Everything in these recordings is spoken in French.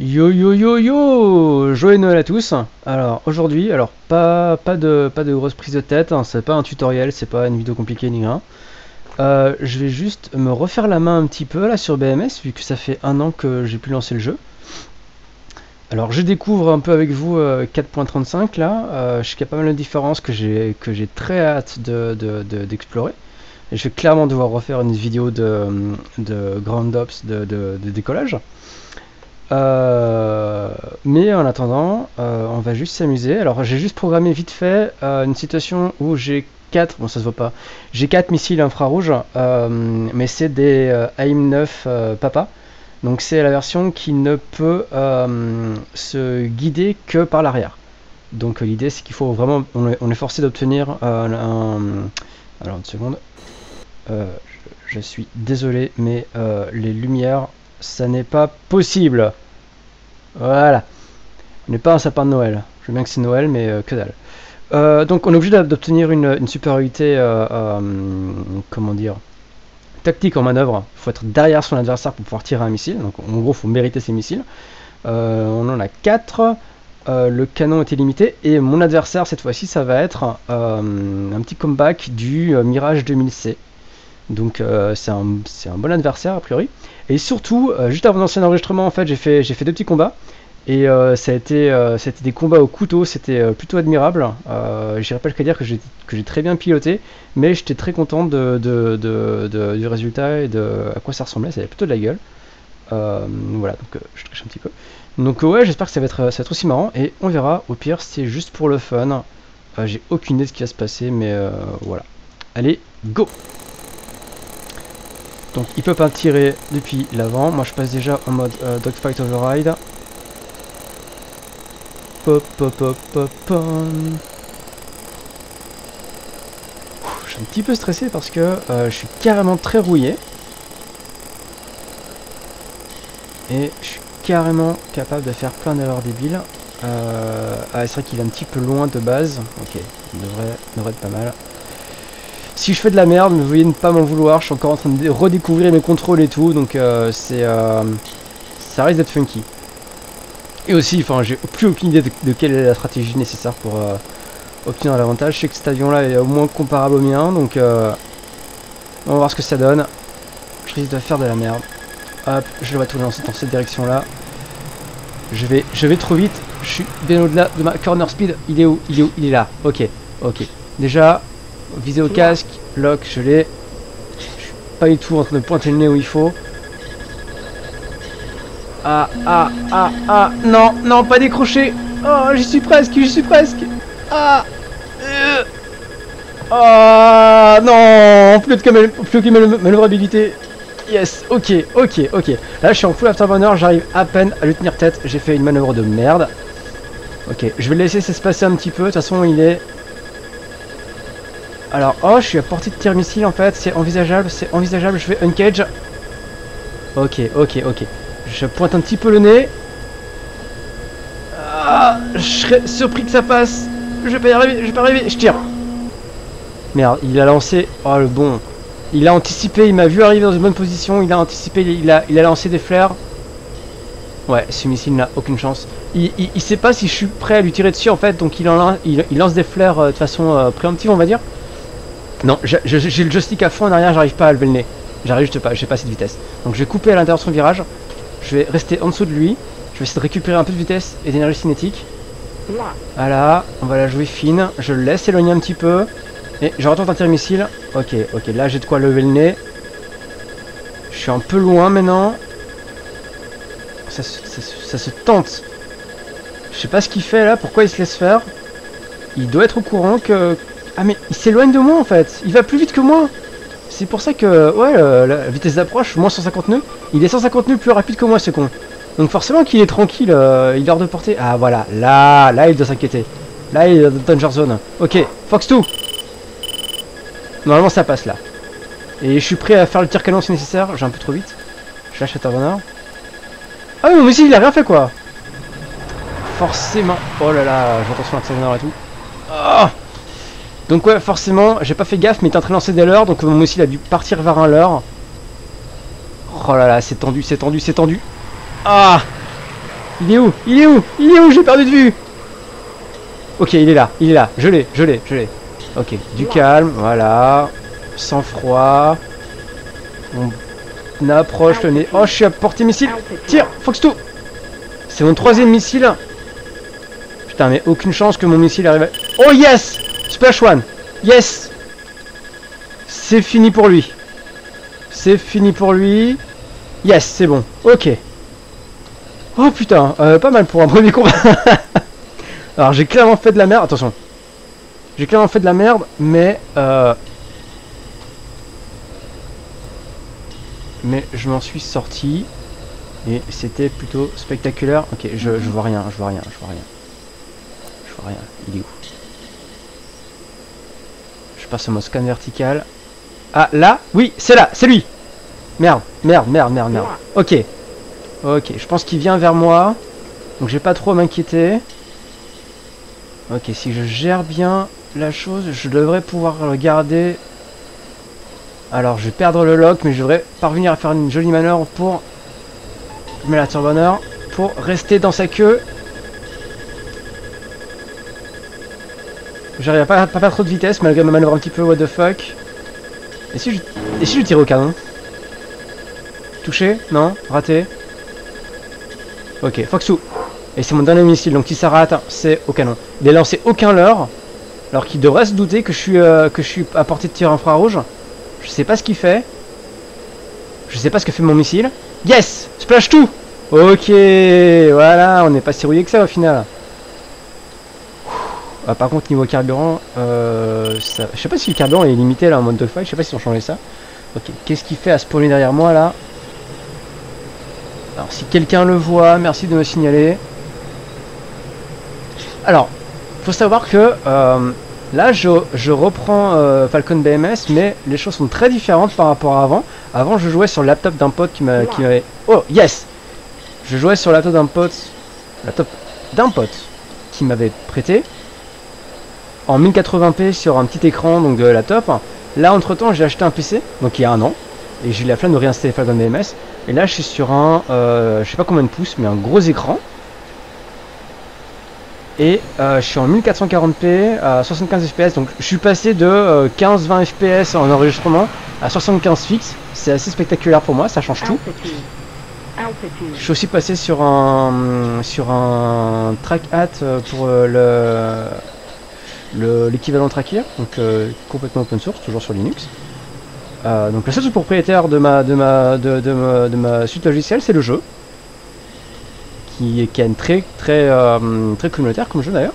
Yo yo yo yo Joyeux Noël à tous Alors aujourd'hui, alors pas, de, pas de grosse prise de tête, hein, c'est pas un tutoriel, c'est pas une vidéo compliquée ni rien. Euh, je vais juste me refaire la main un petit peu là sur BMS, vu que ça fait un an que j'ai pu lancer le jeu. Alors je découvre un peu avec vous 4.35 euh, là, euh, je sais pas mal de différences que j'ai très hâte d'explorer. De, de, je vais clairement devoir refaire une vidéo de, de Ground Ops de décollage. Euh, mais en attendant, euh, on va juste s'amuser. Alors j'ai juste programmé vite fait euh, une situation où j'ai 4, bon ça se voit pas, j'ai 4 missiles infrarouges, mais c'est des AIM-9 Papa. Donc c'est la version qui ne peut se guider que par l'arrière. Donc l'idée c'est qu'il faut vraiment, on est, forcé d'obtenir un, Alors une seconde, je, suis désolé, mais les lumières ça n'est pas possible. Voilà. On n'est pas un sapin de Noël. Je veux bien que c'est Noël, mais euh, que dalle. Euh, donc on est obligé d'obtenir une, supériorité, euh, comment dire, tactique en manœuvre. Il faut être derrière son adversaire pour pouvoir tirer un missile. Donc en gros, il faut mériter ses missiles. on en a 4. le canon est illimité. Et mon adversaire, cette fois-ci, ça va être un petit comeback du Mirage 2000C. Donc c'est un, un, bon adversaire a priori. Et surtout, euh, juste avant l'ancien enregistrement, en fait, j'ai fait, fait deux petits combats. Et euh, ça, a été, euh, des combats au couteau, c'était plutôt admirable. Euh, J'irai pas qu'à dire que j'ai, très bien piloté, mais j'étais très content de, du résultat et de à quoi ça ressemblait. Ça avait plutôt de la gueule. voilà, donc je triche un petit peu. Donc ouais, j'espère que ça va, être, ça va être aussi marrant. Et on verra, au pire, c'est juste pour le fun. j'ai aucune idée de ce qui va se passer, mais voilà. Allez, go donc il peut pas tirer depuis l'avant. Moi je passe déjà en mode euh, Dogfight Override. Pop pop pop pop Je suis un petit peu stressé parce que euh, je suis carrément très rouillé. Et je suis carrément capable de faire plein d'erreurs débiles. Euh, ah, c'est vrai qu'il est un petit peu loin de base. Ok, il devrait, devrait être pas mal. Si je fais de la merde, vous veuillez ne pas m'en vouloir, je suis encore en train de redécouvrir mes contrôles et tout, donc euh, c'est euh, ça risque d'être funky. Et aussi, enfin, j'ai plus aucune idée de, quelle est la stratégie nécessaire pour euh, obtenir l'avantage. Je sais que cet avion-là est au moins comparable au mien, donc on va voir ce que ça donne. Je risque de faire de la merde. Hop, je vais tout lancer dans cette direction-là. Je vais, je vais trop vite. Je suis bien au-delà de ma corner speed. Il est où? Il est où? Il est là. Ok, ok. Déjà, Visé au casque, lock, je l'ai. Je suis pas du tout en train de pointer le nez où il faut. Ah, ah, ah, ah, non, non, pas décroché. Oh, j'y suis presque, j'y suis presque. Ah, euh. oh, non, plus que, plus que manœuvrabilité. Yes, ok, ok, ok. Là, je suis en full afterburner, j'arrive à peine à lui tenir tête. J'ai fait une manœuvre de merde. Ok, je vais laisser s'espacer un petit peu. De toute façon, il est alors, oh, je suis à portée de tir missile en fait, c'est envisageable, c'est envisageable, je fais uncage. Ok, ok, ok. Je pointe un petit peu le nez. Ah, je serais surpris que ça passe. Je vais pas y arriver, je vais pas arriver, je tire. Merde, il a lancé... Oh le bon. Il a anticipé, il m'a vu arriver dans une bonne position, il a anticipé, il a, il a lancé des flares. Ouais, ce missile n'a aucune chance. Il, il, sait pas si je suis prêt à lui tirer dessus en fait, donc il, en, il, lance des flares euh, de façon euh, préemptive on va dire. Non, j'ai le joystick à fond en arrière, j'arrive pas à lever le nez. J'arrive juste pas, j'ai pas assez de vitesse. Donc je vais couper à l'intérieur de son virage. Je vais rester en dessous de lui. Je vais essayer de récupérer un peu de vitesse et d'énergie cinétique. Voilà, on va la jouer fine. Je laisse éloigner un petit peu. Et je retourne un tir missile. Ok, ok, là j'ai de quoi lever le nez. Je suis un peu loin maintenant. Ça, ça se tente. Je sais pas ce qu'il fait là, pourquoi il se laisse faire. Il doit être au courant que, ah mais il s'éloigne de moi en fait, il va plus vite que moi C'est pour ça que, ouais, la vitesse d'approche, moins 150 nœuds, il est 150 nœuds plus rapide que moi ce con. Donc forcément qu'il est tranquille, euh, il est hors de portée. Ah voilà, là, là il doit s'inquiéter. Là il est dans danger zone. Ok, Fox 2 Normalement ça passe là. Et je suis prêt à faire le tir canon si nécessaire, j'ai un peu trop vite. Je lâche. Ah mais aussi il a rien fait quoi Forcément. Oh là là, j'entends son Afterburner et tout. Ah donc ouais, forcément, j'ai pas fait gaffe, mais il est en train de lancer des leurres, donc mon missile a dû partir vers un leurre. Oh là là, c'est tendu, c'est tendu, c'est tendu. Ah Il est où? Il est où? Il est où? J'ai perdu de vue Ok, il est là, il est là. Je l'ai, je l'ai, je l'ai. Ok, du calme, voilà. Sans froid. On approche le nez. Oh, je suis à portée missile. Tire, Fox 2 C'est mon troisième missile. Putain, mais aucune chance que mon missile arrive à... Oh yes Splash One Yes C'est fini pour lui. C'est fini pour lui. Yes, c'est bon. Ok. Oh putain, euh, pas mal pour un premier combat. Alors j'ai clairement fait de la merde. Attention. J'ai clairement fait de la merde, mais... Euh... Mais je m'en suis sorti. Et c'était plutôt spectaculaire. Ok, je, vois rien, je vois rien, je vois rien. Je vois rien. Il est où? Passe au mode scan vertical. Ah, là Oui, c'est là, c'est lui Merde, merde, merde, merde, merde. Ok. Ok, je pense qu'il vient vers moi. Donc j'ai pas trop à m'inquiéter. Ok, si je gère bien la chose, je devrais pouvoir le garder. Alors, je vais perdre le lock, mais je devrais parvenir à faire une jolie manœuvre pour... Je mets la turbonneur pour rester dans sa queue. J'arrive à pas, pas faire trop de vitesse malgré ma manœuvre un petit peu what the fuck. Et si je, et si je tire au canon? Touché? Non? Raté? Ok, Foxou et c'est mon dernier missile, donc si ça rate, c'est au canon. Il n'a lancé aucun leurre, alors qu'il devrait se douter que je suis, euh, que je suis à portée de tir infrarouge. Je sais pas ce qu'il fait. Je sais pas ce que fait mon missile. Yes Splash tout Ok, voilà, on n'est pas si rouillé que ça au final. Ah, par contre, niveau carburant, euh, ça... je sais pas si le carburant est limité là en mode dogfight, je sais pas si ont changé ça. Ok, qu'est-ce qu'il fait à spawner derrière moi là? Alors, si quelqu'un le voit, merci de me signaler. Alors, faut savoir que euh, là, je, reprends euh, Falcon BMS, mais les choses sont très différentes par rapport à avant. Avant, je jouais sur le laptop d'un pote qui m'avait... Oh, yes Je jouais sur le laptop d'un pote... Laptop d'un pote qui m'avait prêté en 1080p sur un petit écran donc de laptop. Là, entre-temps, j'ai acheté un PC, donc il y a un an, et j'ai eu la flemme de réinstaller Falcon BMS. Et là, je suis sur un, euh, je sais pas combien de pouces, mais un gros écran. Et euh, je suis en 1440p à 75 fps, donc je suis passé de 15-20 euh, fps en enregistrement à 75 fixe. C'est assez spectaculaire pour moi, ça change tout. Je suis aussi passé sur un sur un track hat pour le l'équivalent tracker, donc complètement open source, toujours sur Linux. donc le seul propriétaire de ma suite logicielle, c'est le jeu qui, qui a une très très euh, très communautaire comme jeu d'ailleurs.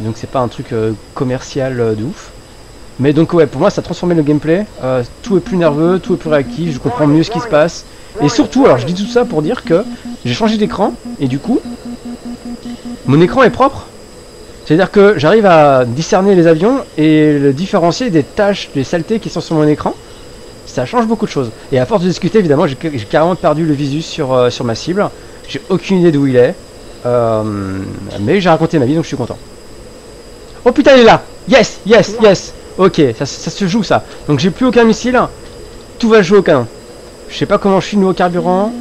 Donc c'est pas un truc euh, commercial euh, de ouf. Mais donc ouais, pour moi ça a transformé le gameplay. tout est plus nerveux, tout est plus réactif, je comprends mieux ce qui se passe. Et surtout, alors je dis tout ça pour dire que j'ai changé d'écran et du coup, mon écran est propre. C'est-à-dire que j'arrive à discerner les avions et le différencier des tâches, des saletés qui sont sur mon écran. Ça change beaucoup de choses. Et à force de discuter, évidemment, j'ai carrément perdu le visus sur, sur ma cible. J'ai aucune idée d'où il est. Euh, mais j'ai raconté ma vie donc je suis content. Oh putain il est là Yes, yes, yes Ok, ça, se joue ça. Donc j'ai plus aucun missile. Tout va jouer au canon. Je sais pas comment je suis niveau carburant.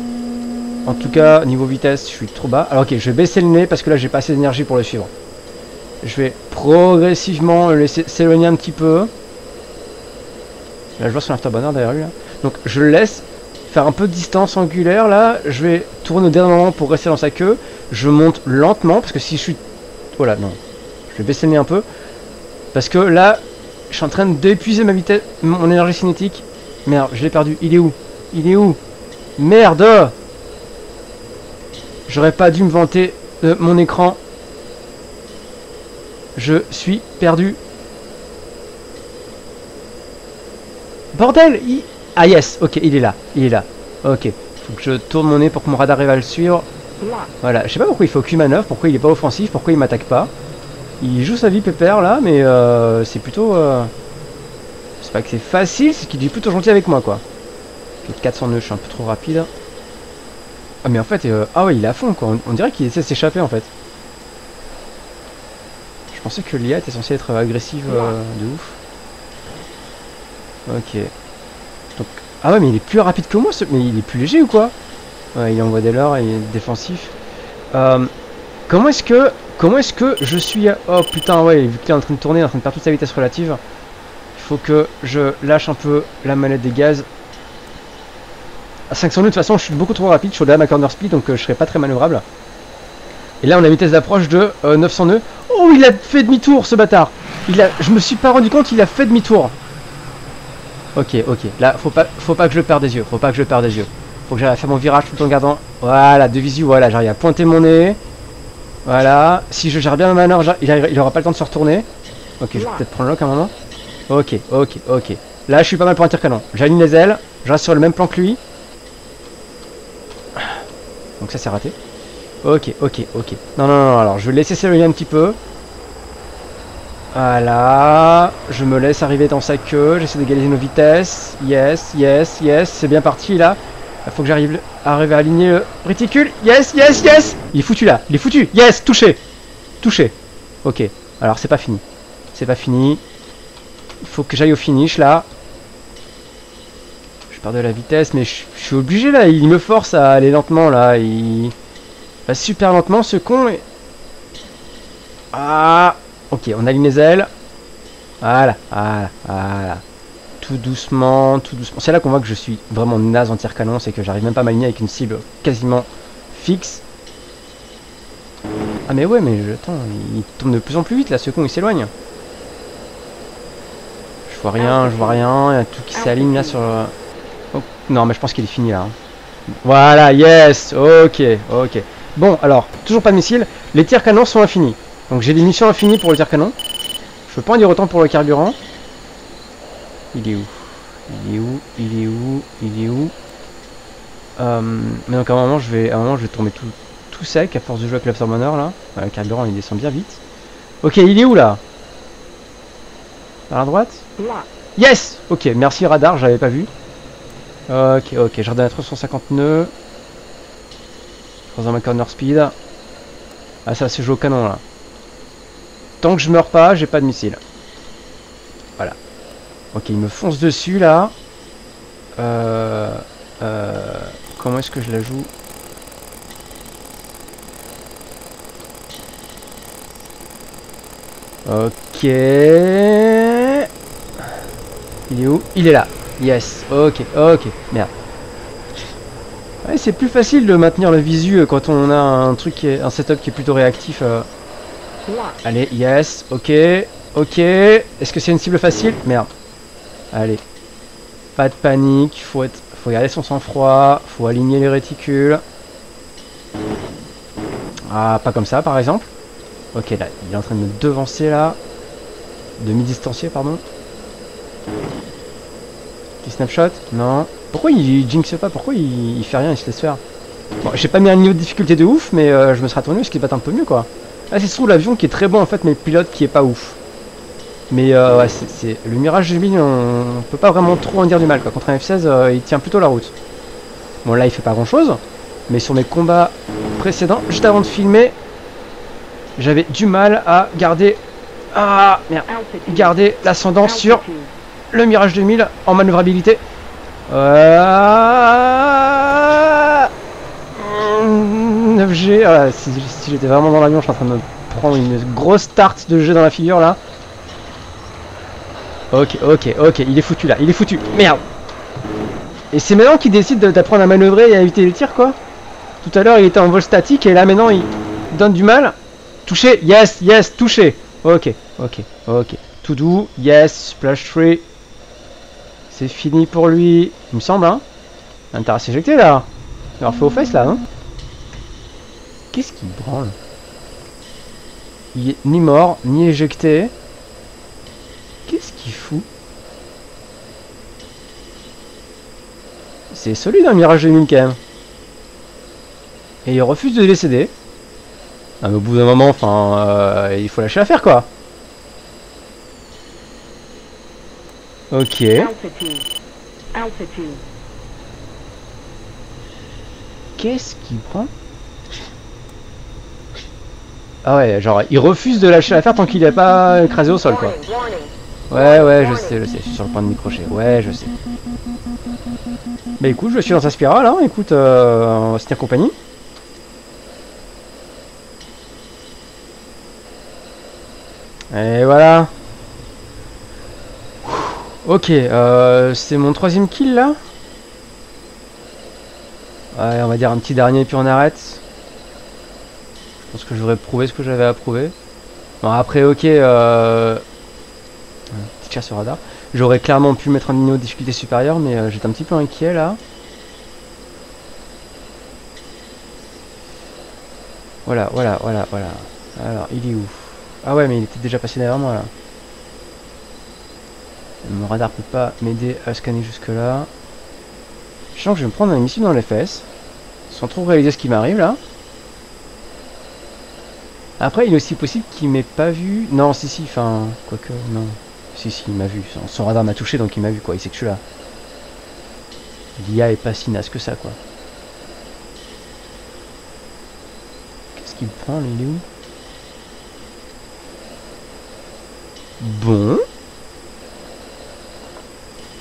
En tout cas, niveau vitesse, je suis trop bas. Alors ok, je vais baisser le nez parce que là j'ai pas assez d'énergie pour le suivre. Je vais progressivement le laisser s'éloigner un petit peu. Là je vois son afterburner derrière lui. Donc je le laisse faire un peu de distance angulaire là. Je vais tourner au dernier moment pour rester dans sa queue. Je monte lentement parce que si je suis... Voilà, non. Je vais baisser le nez un peu. Parce que là, je suis en train d'épuiser ma vitesse, mon énergie cinétique. Merde, je l'ai perdu. Il est où? Il est où? Merde J'aurais pas dû me vanter de mon écran. Je suis perdu. Bordel. Ah yes, ok, il est là, il est là. Ok, faut que je tourne mon nez pour que mon radar arrive à le suivre. Voilà, je sais pas pourquoi il fait aucune manœuvre, pourquoi il est pas offensif, pourquoi il m'attaque pas. Il joue sa vie pépère là, mais euh, c'est plutôt... Euh... C'est pas que c'est facile, c'est qu'il est plutôt gentil avec moi quoi. 400 nœuds, je suis un peu trop rapide. Ah mais en fait, euh... ah ouais il est à fond quoi, on, dirait qu'il essaie de s'échapper en fait. Je pensais que l'IA était censée être agressive euh, de ouf. Ok. Ah ouais, mais il est plus rapide que moi, mais il est plus léger ou quoi? Ouais, il envoie des leurres, il est défensif. Euh, comment est-ce que... Comment est-ce que je suis... Oh putain, ouais, vu qu'il est en train de tourner, en train de perdre toute sa vitesse relative, il faut que je lâche un peu la manette des gaz. À 500 nœuds, de toute façon, je suis beaucoup trop rapide, je suis au-delà de ma corner speed, donc euh, je serai pas très manœuvrable. Et là, on a une vitesse d'approche de 900 nœuds. Oh, il a fait demi-tour, ce bâtard. Je me suis pas rendu compte, il a fait demi-tour. Ok, ok. Là, faut pas, faut pas que je perde des yeux. Faut pas que je le perde des yeux. Faut que j'arrive à faire mon virage tout en gardant. Voilà, de visu, voilà, j'arrive à pointer mon nez. Voilà. Si je gère bien ma manœuvre, il, il aura pas le temps de se retourner. Ok, je vais peut-être prendre le lock un moment. Ok, ok, ok. Là, je suis pas mal pour un tir canon. J'aligne les ailes. Je reste sur le même plan que lui. Donc ça, c'est raté. Ok, ok, ok. Non, non, non, alors je vais laisser s'éloigner un petit peu. Voilà, je me laisse arriver dans sa queue, j'essaie d'égaliser nos vitesses. Yes, yes, yes, c'est bien parti là. Il faut que j'arrive arrive à aligner le réticule. Yes, yes, yes Il est foutu là, il est foutu. Yes, touché. Touché. Ok, alors c'est pas fini. C'est pas fini. Il faut que j'aille au finish là. Je perds de la vitesse, mais je, suis obligé là. Il me force à aller lentement là. Il va super lentement ce con. Et... Ah Ok, on aligne les ailes. Voilà, voilà, voilà. Tout doucement, tout doucement. C'est là qu'on voit que je suis vraiment naze en tir canon, c'est que j'arrive même pas à m'aligner avec une cible quasiment fixe. Ah mais ouais, mais attends, il tombe de plus en plus vite là, ce con, il s'éloigne. Je vois rien, je vois rien, il y a tout qui s'aligne là sur... Oh, non, mais je pense qu'il est fini là. Hein. Voilà, yes, ok, ok. Bon, alors, toujours pas de missile. Les tirs canons sont infinis. Donc j'ai des missions infinies pour le tir canon. Je peux pas en dire autant pour le carburant. Il est où? Il est où? Il est où? Il est où? Euh, Mais donc à un moment je vais, à un moment, je vais tomber tout, tout sec à force de jouer avec l'afterburner là. le carburant il descend bien vite. Ok, il est où là? Par la droite? Yes Ok, merci radar, j'avais pas vu. Ok, ok, jardin à 350 nœuds. Dans ma corner speed. Ah ça se joue au canon là. Tant que je meurs pas, j'ai pas de missile. Voilà. Ok, il me fonce dessus là. Euh, euh, comment est-ce que je la joue? Ok. Il est où? Il est là. Yes. Ok, ok. Merde. C'est plus facile de maintenir le visu quand on a un truc qui est, un setup qui est plutôt réactif. Euh. Allez, yes, ok, ok. Est-ce que c'est une cible facile? Merde. Allez. Pas de panique, faut être, faut garder son sang-froid, faut aligner les réticules. Ah, pas comme ça par exemple. Ok, là, il est en train de me devancer là. De mi-distancier, pardon. Petit snapshot? Non. Pourquoi il jinx pas Pourquoi il, fait rien Il se laisse faire Bon, j'ai pas mis un niveau de difficulté de ouf, mais euh, je me serais attendu parce qu'il bat un peu mieux quoi. Ah, c'est surtout l'avion qui est très bon en fait, mais le pilote qui est pas ouf. Mais euh, ouais, c'est le Mirage 2000, on, peut pas vraiment trop en dire du mal. Quoi. Contre un F-16, euh, il tient plutôt la route. Bon, là, il fait pas grand chose. Mais sur mes combats précédents, juste avant de filmer, j'avais du mal à garder. Ah merde Garder l'ascendant sur le Mirage 2000 en manœuvrabilité. Euh... 9G, ah, si, j'étais vraiment dans l'avion, je suis en train de prendre une grosse tarte de jeu dans la figure là. Ok, ok, ok, il est foutu là, il est foutu. Merde Et c'est maintenant qu'il décide d'apprendre à manœuvrer et à éviter les tirs quoi Tout à l'heure il était en vol statique et là maintenant il donne du mal. Touché, yes, yes, touché. Ok, ok, ok. Tout doux, yes, splash free. C'est fini pour lui, il me semble hein. Intérêt à s'éjecter là. Alors fait aux fesses là, hein Qu'est-ce qu'il branle? Il est ni mort, ni éjecté. Qu'est-ce qu'il fout? C'est solide un Mirage 2000 quand. Et il refuse de décéder. Ah, mais au bout d'un moment, enfin, euh, il faut lâcher l'affaire quoi. Ok. Qu'est-ce qu'il prend? Ah ouais, genre, il refuse de lâcher l'affaire tant qu'il n'est pas écrasé au sol, quoi. Ouais, ouais, je sais, je sais, je suis sur le point de m'y Ouais, je sais. Bah écoute, je suis dans sa spirale, hein, écoute, euh, on va se tenir compagnie. Et voilà Ok, euh, c'est mon troisième kill là. Ouais, on va dire un petit dernier puis on arrête. Je pense que j'aurais prouvé ce que j'avais à prouver. Bon après ok, euh... Petit cher sur radar. J'aurais clairement pu mettre un niveau de difficulté supérieure mais euh, j'étais un petit peu inquiet là. Voilà, voilà, voilà, voilà. Alors, il est où? Ah ouais, mais il était déjà passé derrière moi là. Mon radar peut pas m'aider à scanner jusque là. Je sens que je vais me prendre un missile dans les fesses. Sans trop réaliser ce qui m'arrive là. Après, il est aussi possible qu'il m'ait pas vu. Non, si, si, enfin, quoique, non. Si, si, il m'a vu. Son, radar m'a touché donc il m'a vu quoi. Il sait que je suis là. L'IA est pas si naze que ça quoi. Qu'est-ce qu'il prend, où? Bon.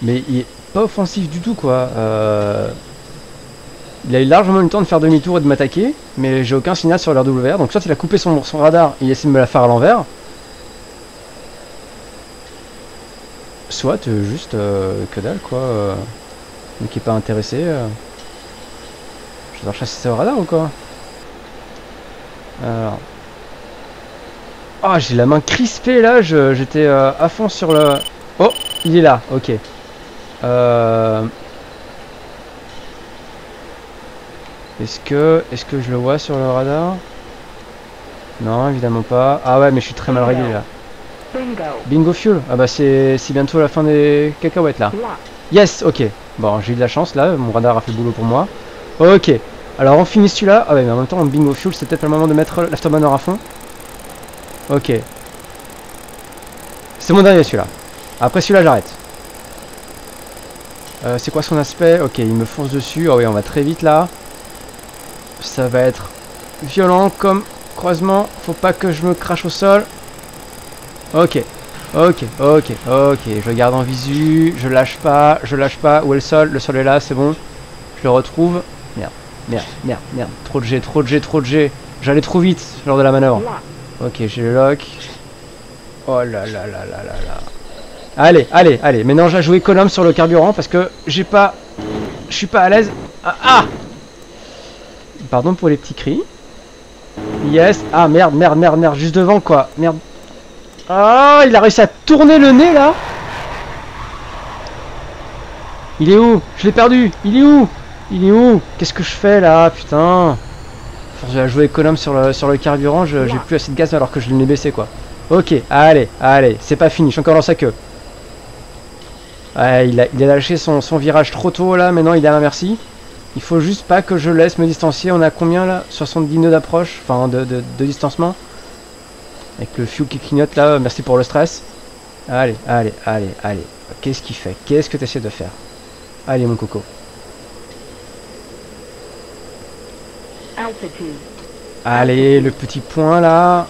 Mais il est pas offensif du tout, quoi. Euh... Il a eu largement le temps de faire demi-tour et de m'attaquer, mais j'ai aucun signal sur leur WR. Donc soit il a coupé son, son radar, il essaie de me la faire à l'envers. Soit euh, juste euh, que dalle, quoi. Euh, mais qui est pas intéressé. Euh. Je dois chasser au radar ou quoi? Alors... Ah, j'ai la main crispée là, j'étais euh, à fond sur le... Oh, il est là, ok. Euh... Est-ce que, est-ce que je le vois sur le radar? Non, évidemment pas. Ah ouais, mais je suis très mal réglé là. Bingo fuel Ah bah c'est bientôt la fin des cacahuètes là. Yes, ok. Bon, j'ai eu de la chance là, mon radar a fait le boulot pour moi. Ok. Alors on finit celui-là. Ah ouais, mais en même temps, bingo fuel, c'est peut-être le moment de mettre l'afterburner à fond. Ok. C'est mon dernier celui-là. Après celui-là, j'arrête. Euh, c'est quoi son aspect Ok, il me fonce dessus. Oh oui, on va très vite là. Ça va être violent comme croisement. Faut pas que je me crache au sol. Ok. Ok, ok, ok. Je garde en visu. Je lâche pas. Je lâche pas. Où est le sol? Le sol est là, c'est bon. Je le retrouve. Merde, merde, merde, merde. Trop de G, trop de G, trop de G. J'allais trop vite lors de la manœuvre. Ok, j'ai le lock. Oh là là là là là là. Allez, allez, allez. Maintenant, j'ai joué Column sur le carburant parce que j'ai pas... Je suis pas à l'aise. Ah, ah Pardon pour les petits cris. Yes. Ah, merde, merde, merde, merde. Juste devant, quoi. Merde. Ah, il a réussi à tourner le nez, là. Il est où? Je l'ai perdu. Il est où? Il est où? Qu'est-ce que je fais, là? Putain j'ai joué économe sur le, sur le carburant, j'ai plus assez de gaz alors que je l'ai baissé quoi. Ok, allez, allez, c'est pas fini, je suis encore dans sa queue. Ouais, il a, il a lâché son, son, virage trop tôt là, maintenant il est à ma merci. Il faut juste pas que je laisse me distancier, on a combien là? 70 nœuds d'approche, enfin de, de, de, distancement. Avec le fuel qui clignote là, merci pour le stress. Allez, allez, allez, allez. Qu'est-ce qu'il fait? Qu'est-ce que tu essaies de faire? Allez mon coco. Allez, le petit point là.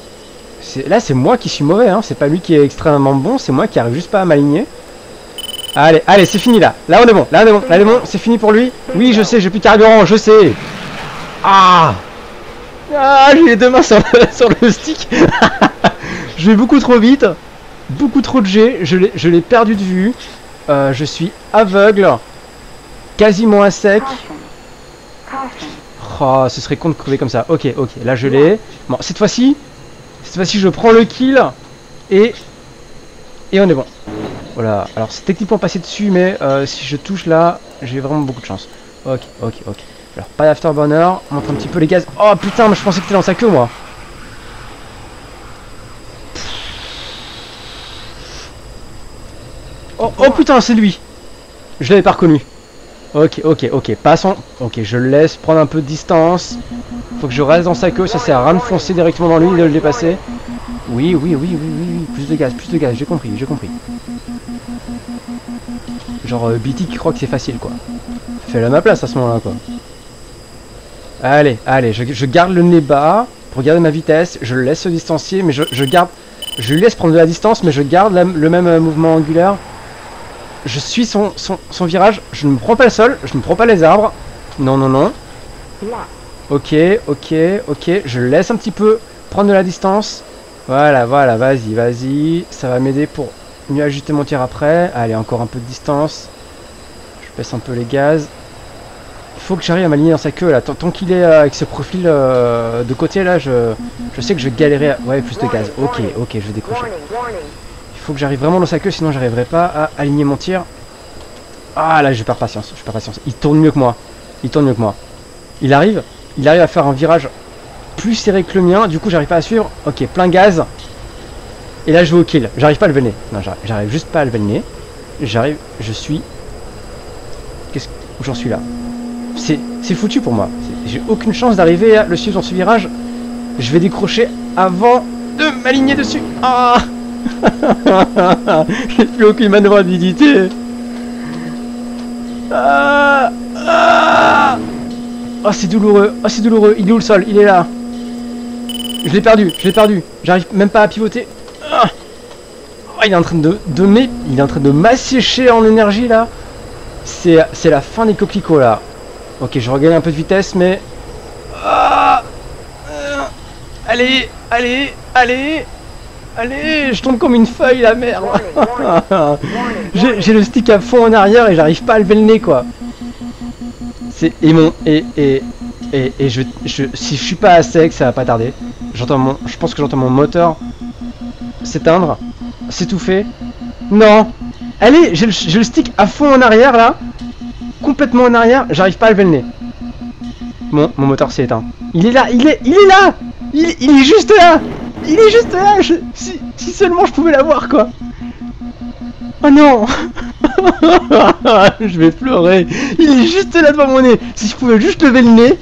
Là, c'est moi qui suis mauvais, hein. c'est pas lui qui est extrêmement bon, c'est moi qui arrive juste pas à m'aligner. Allez, allez, c'est fini là. Là, on est bon, là, on est bon, là, on est bon, c'est fini pour lui? Oui, je sais, j'ai plus de carburant, je sais. Ah Ah, j'ai les deux mains sur le, stick. je vais beaucoup trop vite, beaucoup trop de G, je l'ai perdu de vue. Euh, je suis aveugle, quasiment à sec. Oh, ce serait con de crever comme ça. Ok, ok, là je l'ai. Bon, cette fois-ci, cette fois-ci je prends le kill et et on est bon. Voilà. Alors c'est techniquement passé dessus, mais euh, si je touche là, j'ai vraiment beaucoup de chance. Ok, ok, ok. Alors pas d'afterburner. On montre un petit peu les gaz. Oh putain, mais je pensais que t'étais dans sa queue moi. Oh, oh putain, c'est lui. Je l'avais pas reconnu. Ok, ok, ok. Passons. Ok, je le laisse prendre un peu de distance. Faut que je reste dans sa queue. Ça sert à rien de foncer directement dans lui de le dépasser. Oui, oui, oui, oui, oui, oui. Plus de gaz, plus de gaz. J'ai compris, j'ai compris. Genre euh, BT qui croit que c'est facile, quoi. Fais-le à ma place à ce moment-là, quoi. Allez, allez. Je, garde le nez bas pour garder ma vitesse. Je le laisse se distancier, mais je, garde... Je lui laisse prendre de la distance, mais je garde le même euh, mouvement angulaire je suis son, son, virage, je ne me prends pas le sol, je ne prends pas les arbres. Non, non, non. Ok, ok, ok, je laisse un petit peu prendre de la distance. Voilà, voilà, vas-y, vas-y. Ça va m'aider pour mieux ajuster mon tir après. Allez, encore un peu de distance. Je baisse un peu les gaz. Il faut que j'arrive à m'aligner dans sa queue là. Tant, qu'il est euh, avec ce profil euh, de côté là, je, je sais que je vais galérer. À... Ouais, plus de gaz. Ok, ok, je vais décrocher. Il faut que j'arrive vraiment dans sa queue, sinon j'arriverai pas à aligner mon tir. Ah là, je perds patience, je perds patience. Il tourne mieux que moi. Il tourne mieux que moi. Il arrive, il arrive à faire un virage plus serré que le mien. Du coup, j'arrive pas à suivre. Ok, plein gaz. Et là, je vais au kill. J'arrive pas à le venir. Non, j'arrive juste pas à le venir. J'arrive, je suis. Qu'est-ce j'en suis là? C'est foutu pour moi. J'ai aucune chance d'arriver à le suivre dans ce virage. Je vais décrocher avant de m'aligner dessus. Ah J'ai plus aucune manœuvrabilité. Ah, ah oh, c'est douloureux. Oh, c'est douloureux. Il est où le sol? Il est là. Je l'ai perdu. Je l'ai perdu. J'arrive même pas à pivoter. Oh, il est en train de, de il est en train de m'assécher en énergie là. C'est la fin des coquelicots là. Ok, je regagne un peu de vitesse, mais... Ah allez, allez, allez Allez, je tombe comme une feuille, la merde J'ai le stick à fond en arrière et j'arrive pas à lever le nez, quoi. C'est... Et mon... Et... Et... Et, et je, je, si je suis pas à sec, ça va pas tarder. J'entends mon... Je pense que j'entends mon moteur s'éteindre, s'étouffer. Non Allez, j'ai le, le stick à fond en arrière, là. Complètement en arrière, j'arrive pas à lever le nez. Bon, mon moteur s'est éteint. Il est là, il est, il est là il, est juste là il est juste là si, si, seulement je pouvais l'avoir, quoi Oh non Je vais pleurer Il est juste là devant mon nez Si je pouvais juste lever le nez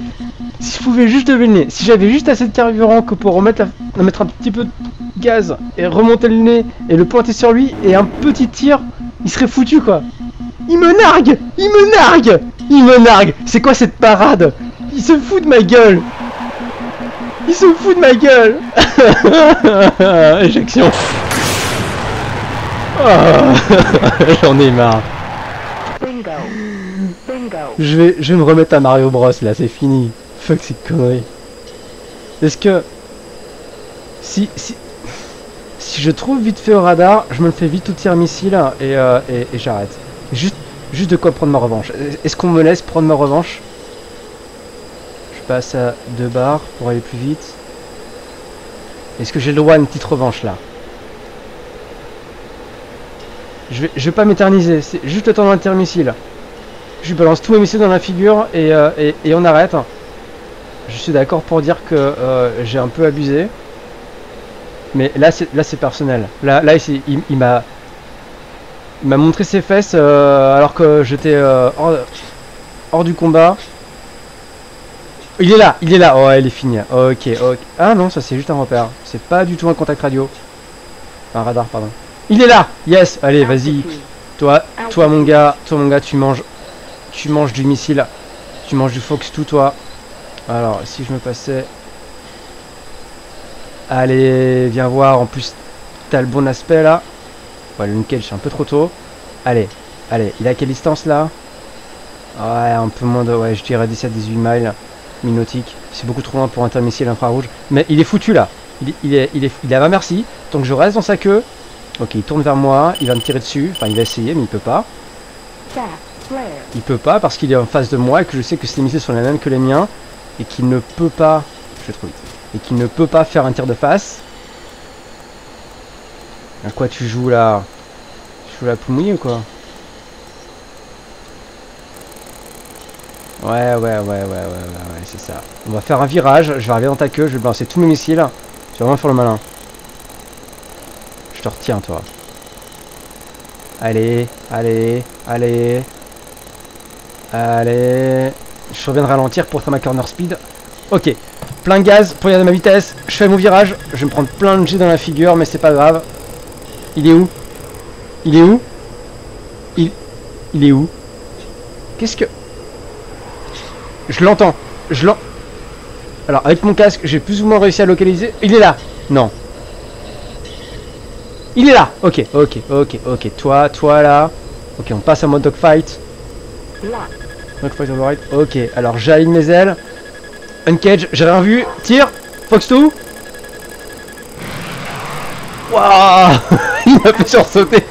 Si je pouvais juste lever le nez Si j'avais juste assez de carburant que pour remettre mettre un petit peu de gaz et remonter le nez et le pointer sur lui et un petit tir, il serait foutu quoi. Il me nargue! Il me nargue! Il me nargue! C'est quoi cette parade? Il se fout de ma gueule! Il se fout de ma gueule! Éjection. Oh. J'en ai marre. Je vais, je vais me remettre à Mario Bros là, c'est fini. Fuck. Est-ce que... Si, si... Je trouve vite fait au radar, je me le fais vite au tir missile et, euh, et, et j'arrête. Juste, de quoi prendre ma revanche. Est-ce qu'on me laisse prendre ma revanche? Passe à deux barres pour aller plus vite. Est-ce que j'ai le droit à une petite revanche là? Je vais, je pas m'éterniser, c'est juste le temps d'un intermissile. Je balance tous mes missiles dans la figure et, euh, et, on arrête. Je suis d'accord pour dire que euh, j'ai un peu abusé. Mais là c'est là c'est personnel. Là là il, il, m'a il m'a montré ses fesses euh, alors que j'étais hors, hors du combat. Il est là, il est là. Oh, elle est finie. Ok, ok. Ah non, ça c'est juste un repère. C'est pas du tout un contact radio. un radar, pardon. Il est là Yes Allez, vas-y. Toi, toi mon gars, toi mon gars, tu manges... Tu manges du missile. Tu manges du Fox tout, toi. Alors, si je me passais... Allez, viens voir. En plus, t'as le bon aspect, là. Ouais, le nickel, c'est un peu trop tôt. Allez, allez. Il est à quelle distance, là? Ouais, un peu moins de... Ouais, je dirais 17-18 miles. Minotique. C'est beaucoup trop loin pour un missile infrarouge. Mais il est foutu là. Il, il, est, il, est, il est à ma merci. Tant que je reste dans sa queue. Ok, il tourne vers moi. Il va me tirer dessus. Enfin, il va essayer, mais il peut pas. Il peut pas parce qu'il est en face de moi et que je sais que ces missiles sont les mêmes que les miens. Et qu'il ne peut pas. Je vais trop. Et qu'il ne peut pas faire un tir de face. À quoi tu joues là? Tu joues la poule mouillée ou quoi? Ouais, ouais, ouais, ouais, ouais, ouais, ouais, c'est ça. On va faire un virage, je vais arriver dans ta queue, je vais balancer tous mes missiles. Tu vas vraiment faire le malin. Je te retiens, toi. Allez, allez, allez. Allez. Je reviens de ralentir pour faire ma corner speed. Ok. Plein de gaz pour y aller à ma vitesse. Je fais mon virage. Je vais me prendre plein de G dans la figure, mais c'est pas grave. Il est où? Il est où? Il... Il est où? Qu'est-ce que... Je l'entends. Je l'entends. Alors, avec mon casque, j'ai plus ou moins réussi à localiser. Il est là Non. Il est là Ok, ok, ok, ok. Toi, toi là. Ok, on passe à mode dogfight. Ok, alors j'aligne mes ailes. Uncage, j'ai rien vu. Tire Fox 2 Waouh Il m'a fait sursauter.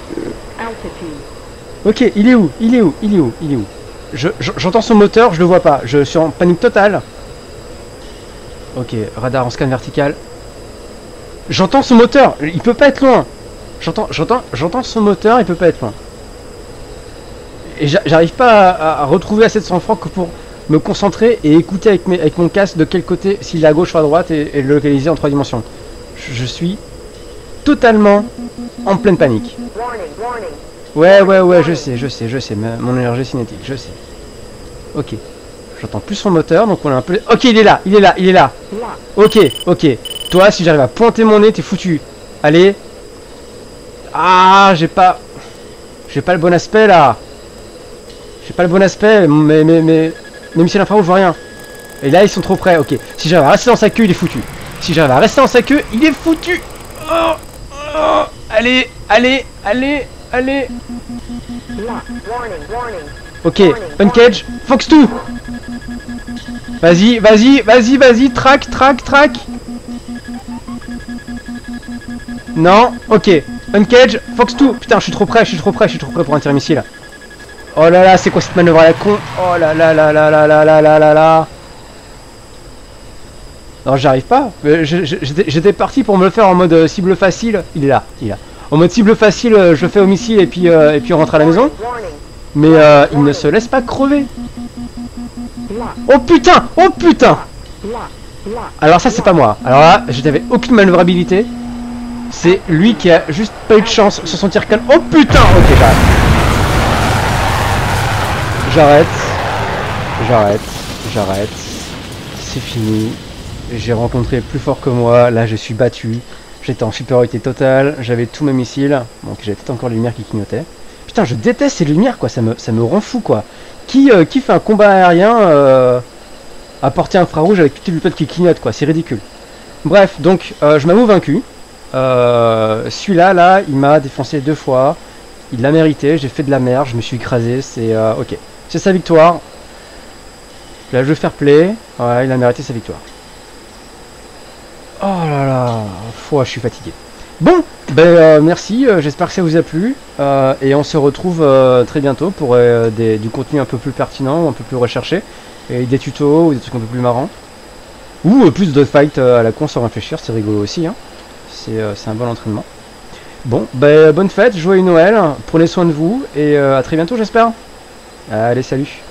Ok, il est où? Il est où? Il est où? Il est où? Je- je- J'entends son moteur, je le vois pas. Je suis en panique totale. Ok, radar en scan vertical. J'entends son moteur, il peut pas être loin. J'entends, j'entends, j'entends son moteur, il peut pas être loin. Et j'a- j'arrive pas à, retrouver assez de sang-froid que pour me concentrer et écouter avec, mon casque de quel côté, s'il est à gauche ou à droite, et, le localiser en trois dimensions. Je, je suis totalement en pleine panique. Ouais, ouais, ouais, je sais, je sais, je sais, mon énergie cinétique, je sais. Ok. J'entends plus son moteur, donc on est un peu... Ok, il est là, il est là, il est là. Ok, ok. Toi, si j'arrive à pointer mon nez, t'es foutu. Allez. Ah, j'ai pas... J'ai pas le bon aspect, là. J'ai pas le bon aspect, mais... mais, mais... Mes missiles infrarouges, je vois rien. Et là, ils sont trop près, ok. Si j'arrive à rester dans sa queue, il est foutu. Si j'arrive à rester dans sa queue, il est foutu. Oh, oh. Allez, allez, allez, allez. Ok, uncage, Fox 2 Vas-y, vas-y, vas-y, vas-y, track, track, track Non, ok, uncage, Fox 2 Putain, je suis trop près, je suis trop près, je suis trop près pour un tir missile. Oh là là, c'est quoi cette manœuvre à la con Oh là là là là là là là là là là Non, j'arrive pas. Euh, J'étais parti pour me le faire en mode euh, cible facile. Il est là, il est là. En mode cible facile, euh, je fais au missile et puis, et puis on rentre à la maison. Mais euh, il ne se laisse pas crever. Oh putain Oh putain. Alors ça c'est pas moi. Alors là, je n'avais aucune manœuvrabilité. C'est lui qui a juste pas eu de chance sur son tir can. Oh putain Ok, j'arrête. J'arrête. J'arrête. J'arrête. C'est fini. J'ai rencontré plus fort que moi. Là, je suis battu. J'étais en supériorité totale. J'avais tous mes missiles. Donc j'avais peut-être encore les lumières qui clignotaient. Putain, je déteste ces lumières, quoi. Ça me, ça me rend fou, quoi. Qui, euh, qui fait un combat aérien euh, à portée infrarouge avec toutes les lupettes qui clignotent, quoi? C'est ridicule. Bref, donc, euh, je m'avoue vaincu. Celui-là, là, il m'a défoncé deux fois. Il l'a mérité. J'ai fait de la merde. Je me suis écrasé. C'est ok. C'est sa victoire. Là, je vais faire play. Ouais, il a mérité sa victoire. Oh là là. Foi, je suis fatigué. Bon, ben euh, merci, euh, j'espère que ça vous a plu euh, et on se retrouve très bientôt pour du contenu un peu plus pertinent, un peu plus recherché et des tutos ou des trucs un peu plus marrants ou plus de fight euh, à la con sans réfléchir, c'est rigolo aussi, hein. c'est un bon entraînement. Bon, ben bonne fête, joyeux Noël, prenez soin de vous et à très bientôt j'espère. Allez, salut